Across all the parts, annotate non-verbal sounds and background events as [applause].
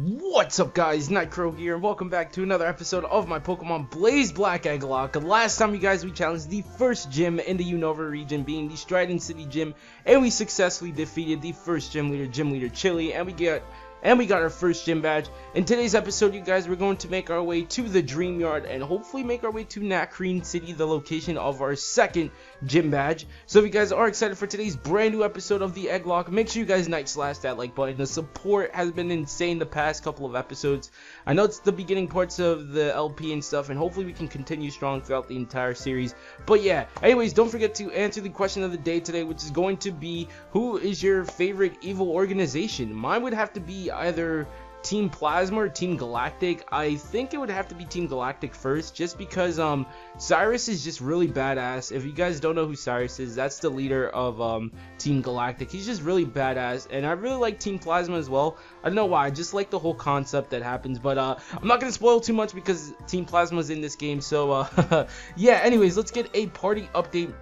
What's up guys, Nightcrow here, and welcome back to another episode of my Pokemon Blaze Black Egglocke. Last time you guys, we challenged the first gym in the Unova region, being the Striaton City Gym, and we successfully defeated the first gym leader, Gym Leader Chili, and we get and we got our first gym badge. In today's episode, you guys, we're going to make our way to the Dream Yard and hopefully make our way to Nacrene City, the location of our second gym badge. So if you guys are excited for today's brand new episode of the Egglocke, make sure you guys night slash that like button. The support has been insane the past couple of episodes. I know it's the beginning parts of the LP and stuff, and hopefully we can continue strong throughout the entire series. But yeah, anyways, don't forget to answer the question of the day today, which is going to be, who is your favorite evil organization? Mine would have to be either Team Plasma or Team Galactic. I think it would have to be Team Galactic first, just because um Cyrus is just really badass. If you guys don't know who Cyrus is, that's the leader of um Team Galactic. He's just really badass, and I really like Team Plasma as well. I don't know why, I just like the whole concept that happens, but uh I'm not gonna spoil too much because Team Plasma's in this game. So uh [laughs] yeah, anyways, let's get a party update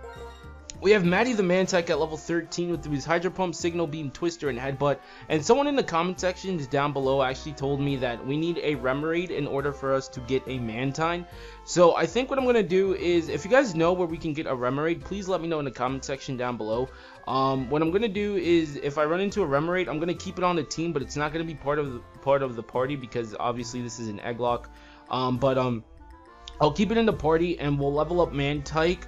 we have Maddie the Mantyke at level 13 with his Hydro Pump, Signal Beam, Twister, and Headbutt. And someone in the comment sections down below actually told me that we need a Remoraid in order for us to get a Mantine. So I think what I'm going to do is, if you guys know where we can get a Remoraid, please let me know in the comment section down below. Um, what I'm going to do is, if I run into a Remoraid, I'm going to keep it on the team, but it's not going to be part of the, part of the party because obviously this is an Egglocke. Um, but um, I'll keep it in the party and we'll level up Mantyke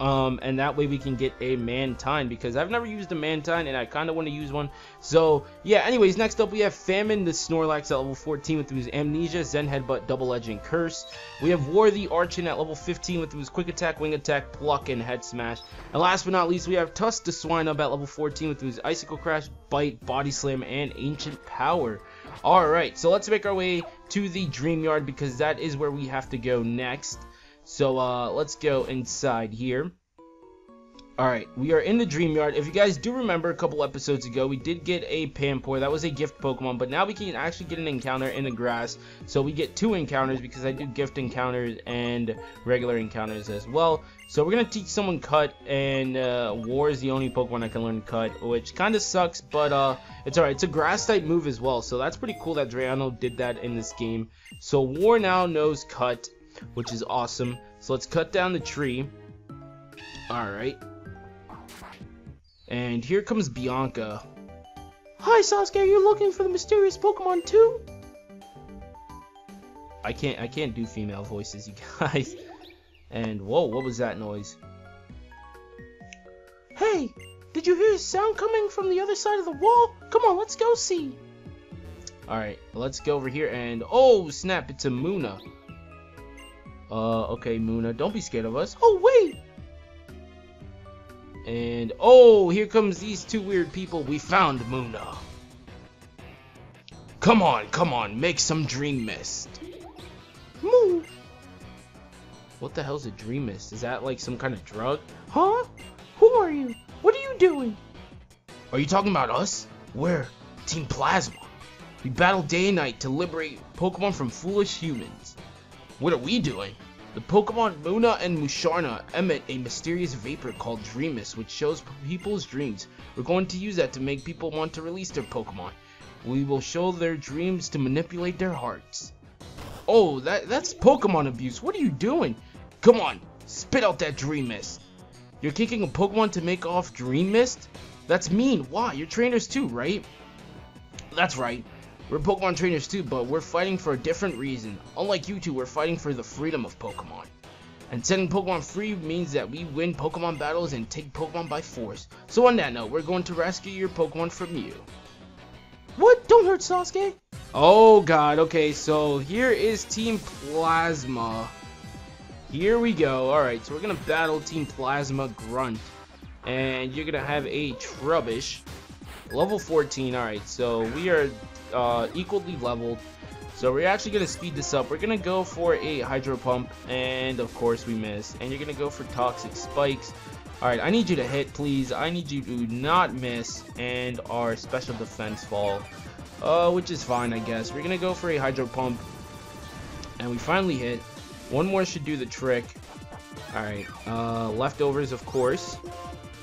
um, and that way we can get a Mantine because I've never used a Mantine and I kind of want to use one. So yeah, anyways, next up we have Famine the Snorlax at level 14 with his Amnesia, Zen Headbutt, Double Edge, and Curse. We have War the Archen at level 15 with his Quick Attack, Wing Attack, Pluck, and Head Smash. And last but not least, we have Tusk the Swinub at level 14 with his Icicle Crash, Bite, Body Slam, and Ancient Power. Alright, so let's make our way to the Dream Yard because that is where we have to go next. So uh, let's go inside here. Alright, we are in the Dream Yard. If you guys do remember a couple episodes ago, we did get a Panpour. That was a gift Pokemon, but now we can actually get an encounter in the grass. So we get two encounters because I do gift encounters and regular encounters as well. So we're going to teach someone Cut, and uh, War is the only Pokemon I can learn Cut, which kind of sucks, but uh, it's alright. It's a grass type move as well, so that's pretty cool that Drayano did that in this game. So War now knows Cut, which is awesome. So let's cut down the tree. Alright. And here comes Bianca. Hi Sasuke, are you looking for the mysterious Pokemon too? I can't I can't do female voices, you [laughs] guys. And whoa, what was that noise? Hey, did you hear a sound coming from the other side of the wall? Come on, let's go see. Alright, let's go over here and oh snap, it's a Munna. Uh, okay, Munna, don't be scared of us. Oh, wait! And, oh, here comes these two weird people. We found Munna. Come on, come on, make some Dream Mist. Move. What the hell's a Dream Mist? Is that like some kind of drug? Huh? Who are you? What are you doing? Are you talking about us? We're Team Plasma. We battle day and night to liberate Pokemon from foolish humans. What are we doing? The Pokemon Munna and Musharna emit a mysterious vapor called Dream Mist, which shows people's dreams. We're going to use that to make people want to release their Pokemon. We will show their dreams to manipulate their hearts. Oh, that that's Pokemon abuse. What are you doing? Come on, spit out that Dream Mist. You're kicking a Pokemon to make off Dream Mist? That's mean. Why? You're trainers too, right? That's right. We're Pokemon trainers too, but we're fighting for a different reason. Unlike you two, we're fighting for the freedom of Pokemon. And setting Pokemon free means that we win Pokemon battles and take Pokemon by force. So on that note, we're going to rescue your Pokemon from you. What? Don't hurt Sasuke! Oh god, okay, so here is Team Plasma. Here we go. Alright, so we're gonna battle Team Plasma Grunt. And you're gonna have a Trubbish. Level 14, alright, so we are uh, equally leveled. So we're actually going to speed this up. We're going to go for a Hydro Pump, and of course we miss. And you're going to go for Toxic Spikes. Alright, I need you to hit, please. I need you to not miss, and our Special Defense fall. Uh, which is fine, I guess. We're going to go for a Hydro Pump, and we finally hit. One more should do the trick. Alright, uh, leftovers, of course.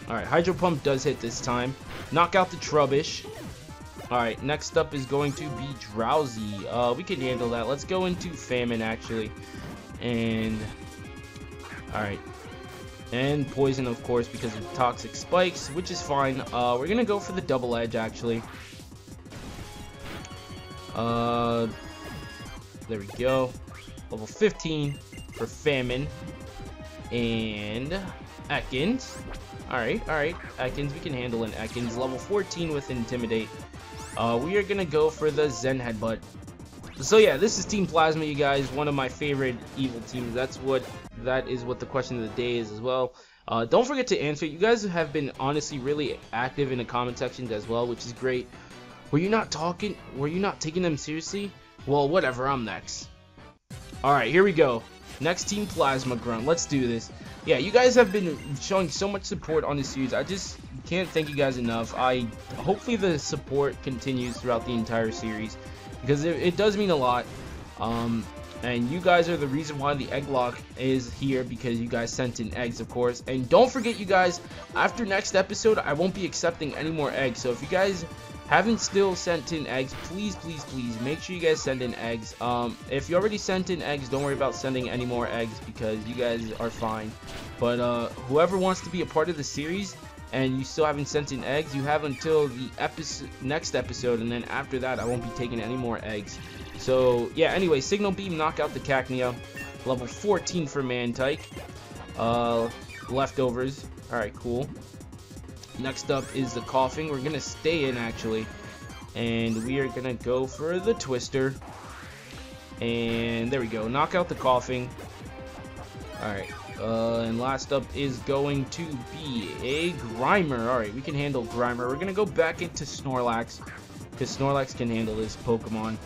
Alright, Hydro Pump does hit this time. Knock out the Trubbish. Alright, next up is going to be Drowzee. Uh, we can handle that. Let's go into Famine, actually. And... Alright. And Poison, of course, because of Toxic Spikes, which is fine. Uh, we're gonna go for the Double Edge, actually. Uh... There we go. Level 15 for Famine. And... Ekans. Alright, alright. Atkins, we can handle an Atkins. Level 14 with Intimidate. Uh, we are gonna go for the Zen Headbutt. So yeah, this is Team Plasma, you guys. One of my favorite evil teams. That's what that is what the question of the day is as well. Uh, don't forget to answer. You guys have been honestly really active in the comment sections as well, which is great. Were you not talking? Were you not taking them seriously? Well, whatever. I'm next. All right, here we go. Next Team Plasma Grunt. Let's do this. Yeah, you guys have been showing so much support on this series. I just can't thank you guys enough. I hopefully the support continues throughout the entire series because it, it does mean a lot. Um, and you guys are the reason why the egg lock is here because you guys sent in eggs, of course. And don't forget, you guys, after next episode, I won't be accepting any more eggs. So if you guys haven't still sent in eggs, please, please, please make sure you guys send in eggs. Um, if you already sent in eggs, don't worry about sending any more eggs because you guys are fine. But uh, whoever wants to be a part of the series and you still haven't sent in eggs, you have until the episode, next episode, and then after that, I won't be taking any more eggs. So yeah, anyway, Signal Beam, knock out the Cacnea. Level 14 for Mantyke. Uh, leftovers. Alright, cool. Next up is the Koffing. We're going to stay in, actually. And we are going to go for the Twister. And there we go. Knock out the Koffing. Alright. Uh, and last up is going to be a Grimer. Alright, we can handle Grimer. We're going to go back into Snorlax. Because Snorlax can handle this Pokemon.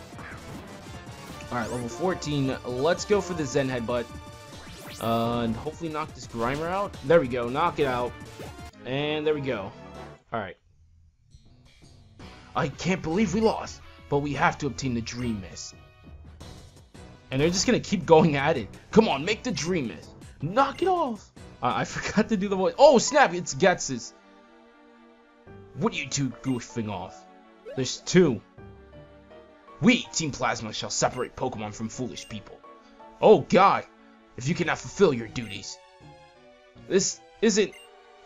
Alright, level 14. Let's go for the Zen Headbutt. Uh, and hopefully knock this Grimer out. There we go. Knock it out. And there we go. Alright. I can't believe we lost, but we have to obtain the Dream Mist. And they're just gonna keep going at it. Come on, make the Dream Mist. Knock it off. Uh, I [laughs] forgot to do the voice. Oh, snap, it's Ghetsis. What are you two goofing off? There's two. We, Team Plasma, shall separate Pokemon from foolish people. Oh god, if you cannot fulfill your duties. This isn't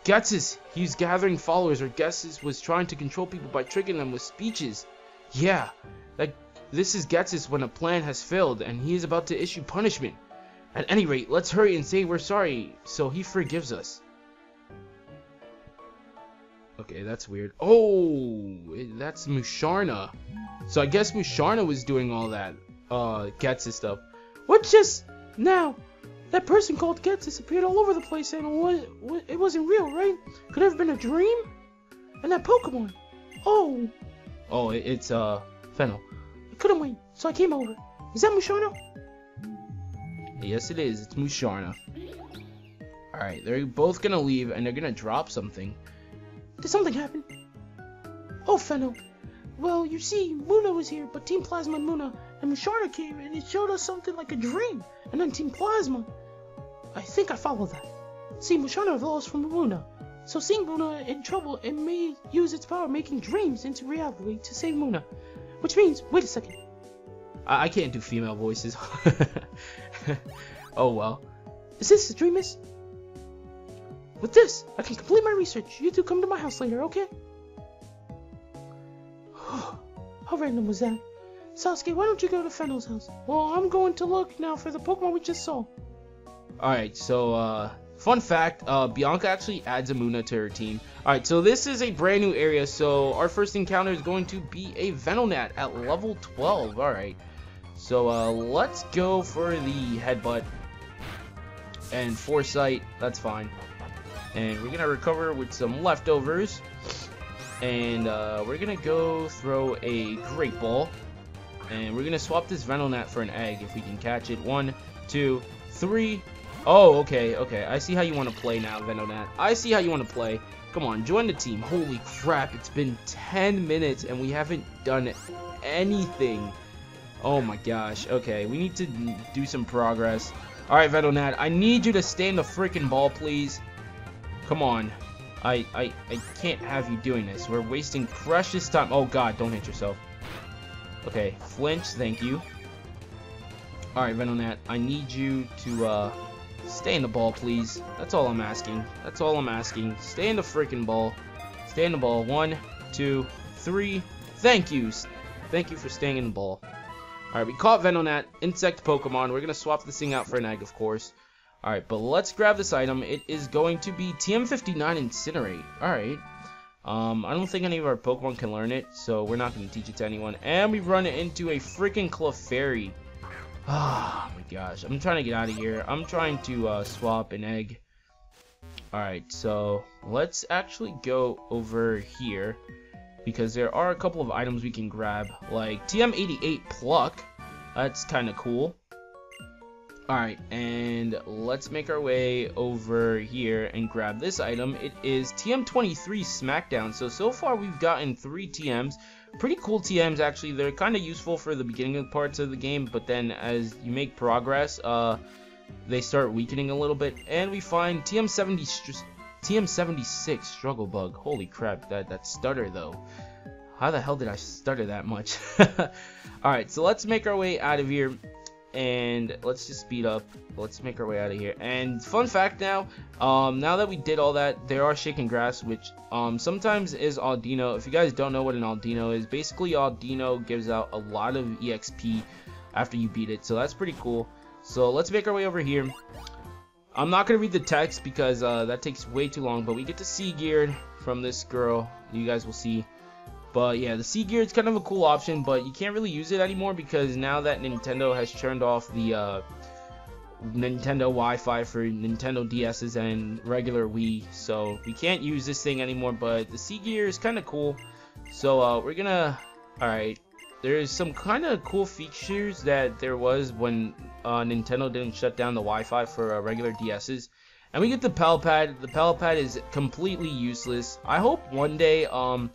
Ghetsis. was gathering followers, or Ghetsis was trying to control people by tricking them with speeches. Yeah, that this is Ghetsis when a plan has failed, and he is about to issue punishment. At any rate, let's hurry and say we're sorry, so he forgives us. Okay, that's weird. Oh, that's Musharna. So I guess Musharna was doing all that, uh, Ghetsis stuff. What just now? That person called Ghetsis disappeared all over the place and it, was, it wasn't real, right? Could it have been a dream? And that Pokemon. Oh. Oh, it's, uh, Fennel. I couldn't wait, so I came over. Is that Musharna? Yes, it is. It's Musharna. Alright, they're both gonna leave and they're gonna drop something. Did something happen? Oh, Fennel. Well, you see, Munna was here, but Team Plasma and Munna and Musharna came and it showed us something like a dream. And then Team Plasma. I think I follow that. See, Musharna evolves from Munna. So seeing Munna in trouble, it may use its power making dreams into reality to save Munna. Which means, wait a second. I, I can't do female voices. [laughs] oh well. Is this a dream mist? With this, I can complete my research. You two come to my house later, okay? [sighs] How random was that? Sasuke, why don't you go to Fennel's house? Well, I'm going to look now for the Pokemon we just saw. Alright, so, uh, fun fact, uh, Bianca actually adds a Munna to her team. Alright, so this is a brand new area, so our first encounter is going to be a Venonat at level 12. Alright, so, uh, let's go for the Headbutt and Foresight. That's fine. And we're gonna recover with some leftovers. And uh, we're gonna go throw a Great Ball. And we're gonna swap this Venonat for an egg if we can catch it. One, two, three. Oh, okay, okay. I see how you want to play now, Venonat. I see how you want to play. Come on, join the team. Holy crap, it's been 10 minutes and we haven't done anything. Oh my gosh. Okay, we need to do some progress. Alright, Venonat, I need you to stay in the freaking ball, please. Come on. I, I, I can't have you doing this. We're wasting precious time. Oh god, don't hit yourself. Okay, flinch, thank you. Alright, Venonat, I need you to, uh, stay in the ball, please. That's all I'm asking. That's all I'm asking. Stay in the freaking ball. Stay in the ball. One, two, three. Thank you. Thank you for staying in the ball. Alright, we caught Venonat, insect Pokemon. We're going to swap this thing out for an egg, of course. Alright, but let's grab this item. It is going to be TM59 Incinerate. Alright. Um, I don't think any of our Pokemon can learn it, so we're not going to teach it to anyone. And we run into a freaking Clefairy. [sighs] Oh my gosh, I'm trying to get out of here. I'm trying to uh, swap an egg. Alright, so let's actually go over here because there are a couple of items we can grab, like TM88 Pluck. That's kind of cool. Alright, and let's make our way over here and grab this item. It is TM23 Smackdown. So, so far we've gotten three TMs. Pretty cool TMs, actually. They're kind of useful for the beginning parts of the game, but then as you make progress, uh, they start weakening a little bit. And we find TM70, TM76 Struggle Bug. Holy crap, that, that stutter, though. How the hell did I stutter that much? [laughs] Alright, so let's make our way out of here and let's just speed up. Let's make our way out of here. And fun fact now um now that we did all that there are shaking grass which um sometimes is Audino if you guys don't know what an Audino is basically Audino gives out a lot of exp after you beat it so that's pretty cool. So let's make our way over here. I'm not gonna read the text because uh that takes way too long but we get to see geared from this girl. You guys will see but yeah, the C gear is kind of a cool option, but you can't really use it anymore because now that Nintendo has turned off the uh, Nintendo Wi-Fi for Nintendo DSs and regular Wii, so we can't use this thing anymore. But the C gear is kind of cool, so uh, we're gonna. All right, there's some kind of cool features that there was when uh, Nintendo didn't shut down the Wi-Fi for uh, regular DSs. And we get the Pad. The Pad is completely useless. I hope one day um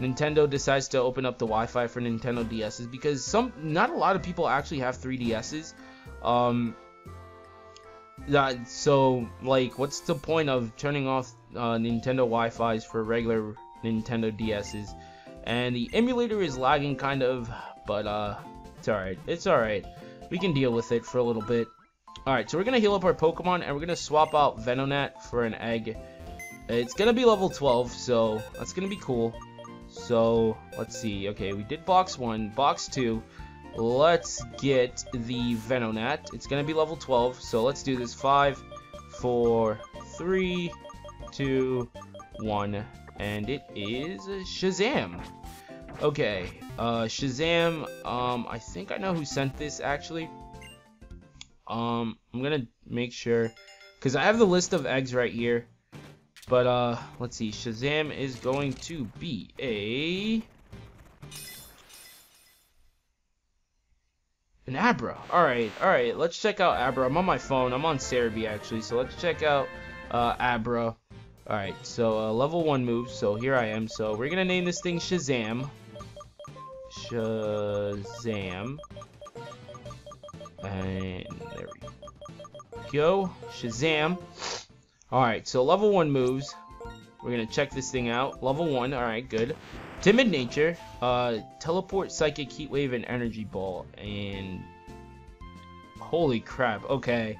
Nintendo decides to open up the Wi-Fi for Nintendo DSs because some not a lot of people actually have 3DSs. Um, that, so like, what's the point of turning off uh, Nintendo Wi-Fi's for regular Nintendo DSs? And the emulator is lagging kind of, but uh, it's alright. It's alright. We can deal with it for a little bit. Alright, so we're gonna heal up our Pokemon and we're gonna swap out Venonat for an egg. It's gonna be level 12, so that's gonna be cool. So, let's see. Okay, we did box 1. Box 2. Let's get the Venonat. It's going to be level 12. So, let's do this. 5, 4, 3, 2, 1. And it is Shazam. Okay, uh, Shazam, um, I think I know who sent this, actually. Um, I'm gonna make sure, because I have the list of eggs right here. But, uh, let's see. Shazam is going to be a... An Abra. Alright, alright. Let's check out Abra. I'm on my phone. I'm on Serebii, actually. So let's check out uh, Abra. Alright, so uh, level 1 move. So here I am. So we're to name this thing Shazam. Shazam. And there we go. Shazam. Alright, so level 1 moves. We're gonna check this thing out. Level 1, alright, good. Timid Nature, uh, Teleport, Psychic, Heat Wave, and Energy Ball. And... Holy crap, okay.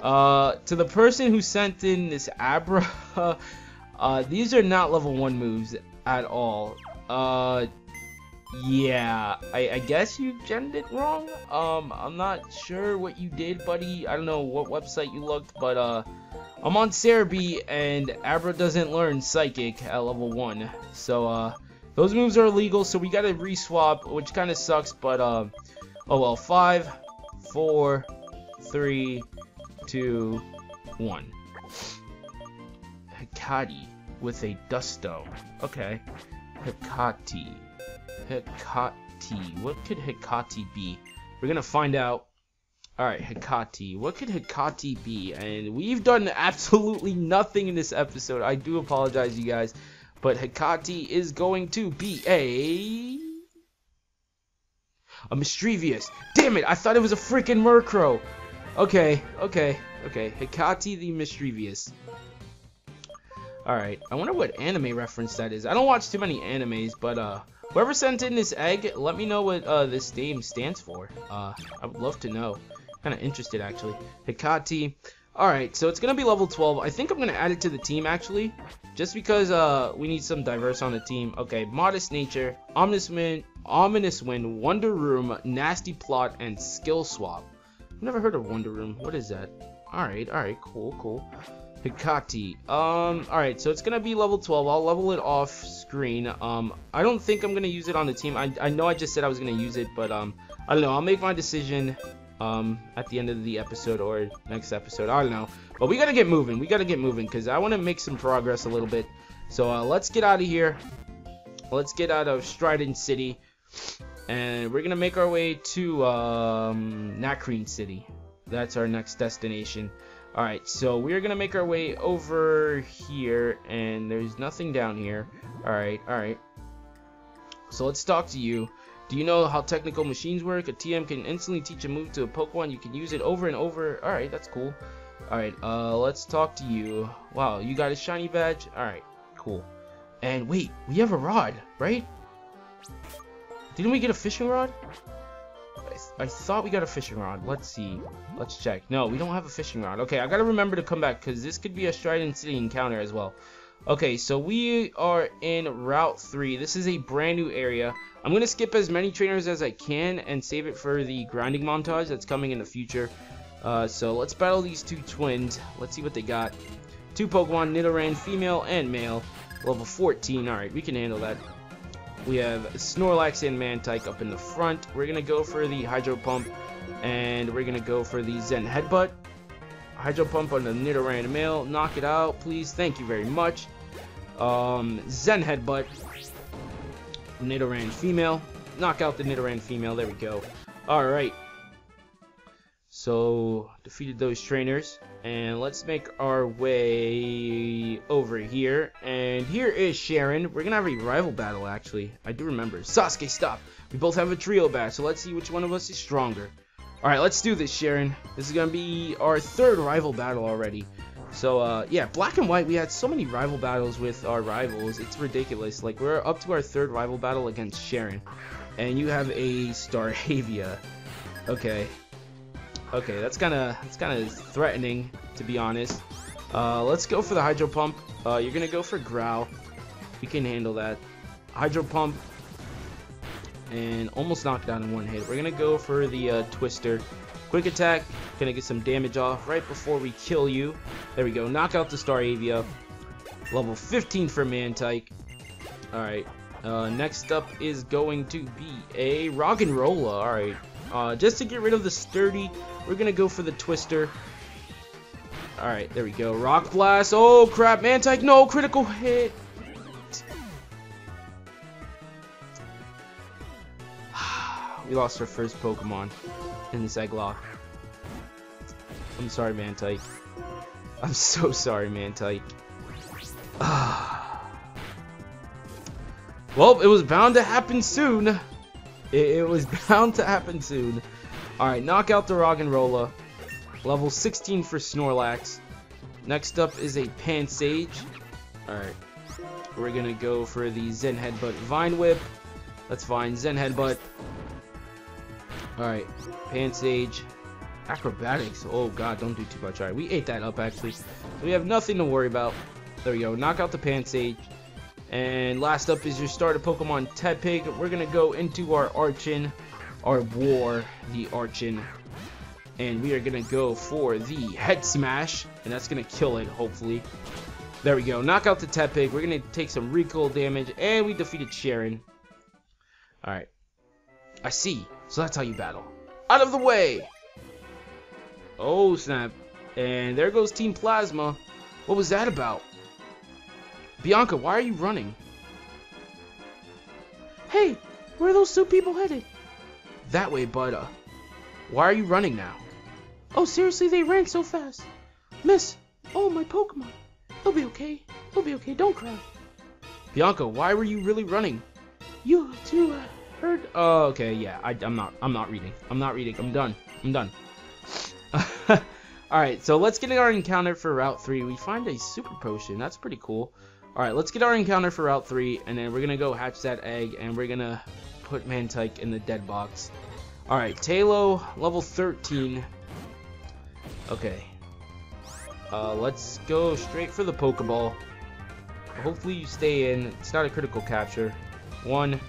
Uh, to the person who sent in this Abra, [laughs] uh, these are not level 1 moves at all. Uh, yeah, I, I guess you gemmed it wrong. Um, I'm not sure what you did, buddy. I don't know what website you looked, but, uh, I'm on Serebii, and Abra doesn't learn Psychic at level 1. So, uh, those moves are illegal, so we gotta reswap, which kind of sucks, but, uh, oh well. 5, 4, 3, 2, 1. Hecate with a Dusto. Okay. Hecate. Hecate. What could Hecate be? We're gonna find out Alright, Hecate. What could Hecate be? And we've done absolutely nothing in this episode. I do apologize, you guys. But Hecate is going to be a... A Misdreavus. Damn it, I thought it was a freaking Murkrow. Okay, okay, okay. Hecate the Misdreavus. Alright, I wonder what anime reference that is. I don't watch too many animes, but uh, whoever sent in this egg, let me know what uh, this name stands for. Uh, I would love to know. Kind of interested, actually. Hikati. Alright, so it's going to be level 12. I think I'm going to add it to the team, actually. Just because uh, we need some diverse on the team. Okay, Modest Nature, Ominous Wind, Ominous Wind, Wonder Room, Nasty Plot, and Skill Swap. I've never heard of Wonder Room. What is that? Alright, alright, cool, cool. Hikati. Um, alright, so it's gonna be level 12. I'll level it off screen. Um, I don't think I'm gonna use it on the team. I, I know I just said I was gonna use it, but um, I don't know. I'll make my decision um at the end of the episode or next episode. I don't know. But we gotta get moving. We gotta get moving because I want to make some progress a little bit. So uh, let's get out of here. Let's get out of Striaton City. And we're gonna make our way to um, City. That's our next destination. Alright, so we're gonna make our way over here, and there's nothing down here. Alright, alright. So let's talk to you. Do you know how technical machines work? A TM can instantly teach a move to a Pokemon. You can use it over and over. Alright, that's cool. Alright, uh, let's talk to you. Wow, you got a shiny badge? Alright, cool. And wait, we have a rod, right? Didn't we get a fishing rod? I, thought we got a fishing rod. Let's see. Let's check. No, we don't have a fishing rod. Okay, I gotta remember to come back because this could be a Striaton City encounter as well. Okay, so we are in Route 3. This is a brand new area. I'm gonna skip as many trainers as I can and save it for the grinding montage that's coming in the future. Uh, so let's battle these two twins. Let's see what they got. Two Pokemon, Nidoran, female and male. Level 14. Alright, we can handle that. We have Snorlax and Mantyke up in the front. We're going to go for the Hydro Pump, and we're going to go for the Zen Headbutt. Hydro Pump on the Nidoran male. Knock it out, please. Thank you very much. Um, Zen Headbutt. Nidoran female. Knock out the Nidoran female. There we go. Alright. So, defeated those trainers. And let's make our way over here. And here is Sharon. We're going to have a rival battle, actually. I do remember. Sasuke, stop. We both have a trio badge, so let's see which one of us is stronger. Alright, let's do this, Sharon. This is going to be our third rival battle already. So, uh, yeah, Black and White, we had so many rival battles with our rivals. It's ridiculous. Like, we're up to our third rival battle against Sharon. And you have a Staravia. Okay, Okay, that's kind of that's kind of threatening, to be honest. Uh, let's go for the Hydro Pump. Uh, you're gonna go for Growl. We can handle that. Hydro Pump and almost knocked down in one hit. We're gonna go for the uh, Twister. Quick attack, gonna get some damage off right before we kill you. There we go. Knock out the Staravia. Level 15 for Mantyke. Alright. Uh, next up is going to be a Rock and Roggenrola. Alright. Uh, just to get rid of the sturdy, we're gonna go for the twister. Alright, there we go. Rock Blast. Oh, crap. Mantyke, no. Critical hit. We lost our first Pokemon in this egg lock. I'm sorry, Mantyke. I'm so sorry, Mantyke. [sighs] well, it was bound to happen soon. It, it was [laughs] bound to happen soon. Alright, knock out the Roggenrola. Level 16 for Snorlax. Next up is a Pansage. Alright. We're gonna go for the Zen Headbutt Vine Whip. That's fine. Zen Headbutt. Alright. Pansage. Acrobatics. Oh god, don't do too much. Alright, we ate that up actually. So we have nothing to worry about. There we go. Knock out the Pansage. And last up is your starter Pokemon Tepig. We're to go into our Archen, our War, the Archen. And we are to go for the Head Smash. And that's to kill it, hopefully. There we go. Knock out the Tepig. We're to take some recoil damage. And we defeated Sharon. Alright. I see. So that's how you battle. Out of the way! Oh, snap. And there goes Team Plasma. What was that about? Bianca, why are you running? Hey, where are those two people headed? That way, but, uh, why are you running now? Oh, seriously, they ran so fast. Miss, oh, my Pokemon. They'll be okay. They'll be okay. Don't cry. Bianca, why were you really running? You two uh, heard? Oh, okay, yeah. I, I'm not. I'm not reading. I'm not reading. I'm done. I'm done. [laughs] Alright, so let's get our encounter for Route 3. We find a super potion. That's pretty cool. Alright, let's get our encounter for Route 3, and then we're going to go hatch that egg, and we're going to put Mantyke in the dead box. Alright, Taillow, level 13. Okay. Uh, let's go straight for the Pokeball. Hopefully you stay in. It's not a critical capture. One.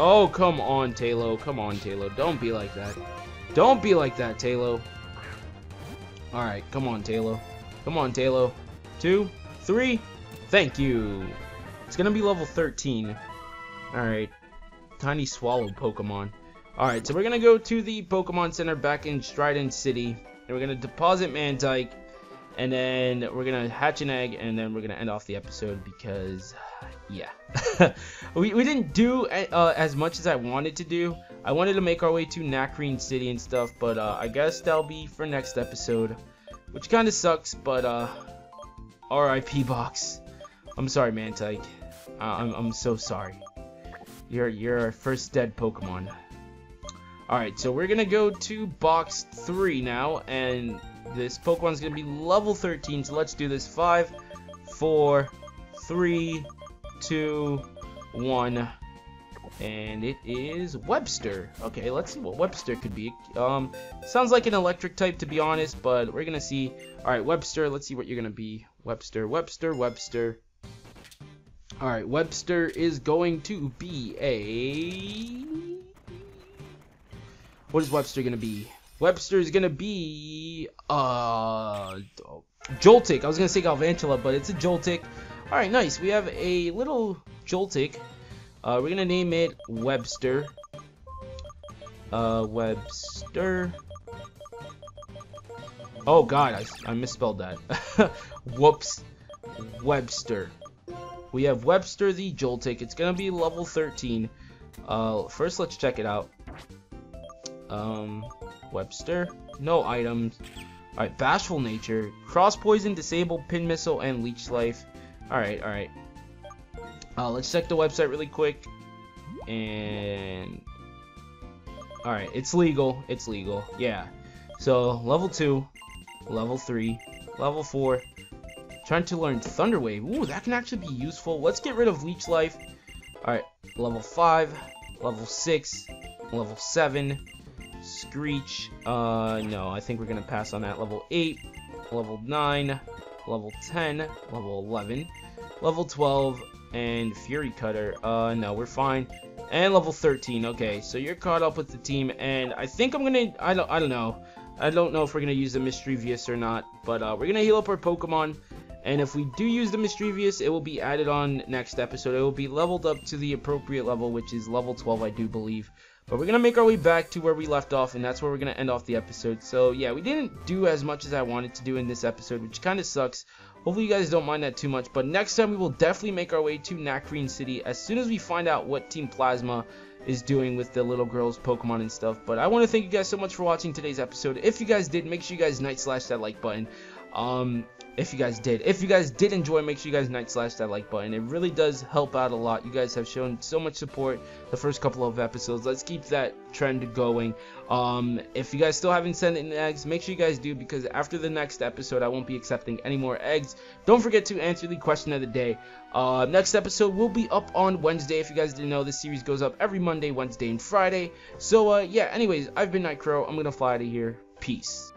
Oh, come on, Taillow. Come on, Taillow. Don't be like that. Don't be like that, Taillow. Alright, come on, Taillow. Come on, Taillow. Two, three. Thank you. It's gonna be level 13. Alright. Tiny Swallow Pokemon. Alright, so we're gonna go to the Pokemon Center back in Striaton City. And we're gonna deposit Mantyke. And then we're gonna hatch an egg, and then we're gonna end off the episode because, yeah, [laughs] we we didn't do uh, as much as I wanted to do. I wanted to make our way to Nacrene City and stuff, but uh, I guess that'll be for next episode, which kind of sucks. But uh, R.I.P. Box. I'm sorry, Mantyke. Uh, I'm I'm so sorry. You're you're our first dead Pokemon. Alright, so we're gonna go to box 3 now, and this Pokemon's to be level 13, so let's do this. 5, 4, 3, 2, 1. And it is Webster. Okay, let's see what Webster could be. Um, sounds like an electric type to be honest, but we're gonna see. All right, Webster. Let's see what you're gonna be. Webster, Webster, Webster. All right, Webster is going to be a. What is Webster gonna be? Webster is gonna be uh Joltik. I was gonna say Galvantula, but it's a Joltik. All right, nice. We have a little Joltik. Uh, we're gonna name it Webster. Uh, Webster. Oh God, I, I misspelled that. [laughs] Whoops. Webster. We have Webster the Joltik. It's gonna be level 13. Uh, first let's check it out. Um, Webster. No items. Alright, Bashful Nature. Cross Poison, Disable, Pin Missile, and Leech Life. Alright, alright. Uh, let's check the website really quick. And... Alright, it's legal. It's legal. Yeah. So, level 2, level 3, level 4. Trying to learn Thunder Wave. Ooh, that can actually be useful. Let's get rid of Leech Life. Alright, level 5, level 6, level 7, Screech. Uh, no, I think we're to pass on that. Level 8, level 9, level 10, level 11, level 12, and Fury Cutter. Uh, no, we're fine. And level 13. Okay, so you're caught up with the team, and I think I'm gonna. I don't. I don't know. I don't know if we're gonna use the Misdreavus or not, but uh, we're gonna heal up our Pokemon. And if we do use the Misdreavus, it will be added on next episode. It will be leveled up to the appropriate level, which is level 12, I do believe. But we're going to make our way back to where we left off, and that's where we're going to end off the episode. So, yeah, we didn't do as much as I wanted to do in this episode, which kind of sucks. Hopefully you guys don't mind that too much. But next time, we will definitely make our way to Nacrene City as soon as we find out what Team Plasma is doing with the little girls Pokemon and stuff. But I want to thank you guys so much for watching today's episode. If you guys did, make sure you guys night slash that like button. Um, if you guys did. If you guys did enjoy, make sure you guys night slash that like button. It really does help out a lot. You guys have shown so much support the first couple of episodes. Let's keep that trend going. Um, if you guys still haven't sent in eggs, make sure you guys do because after the next episode, I won't be accepting any more eggs. Don't forget to answer the question of the day. Uh, next episode will be up on Wednesday. If you guys didn't know, this series goes up every Monday, Wednesday, and Friday. So, uh, yeah, anyways, I've been Nightcrow. I'm going to fly out of here. Peace.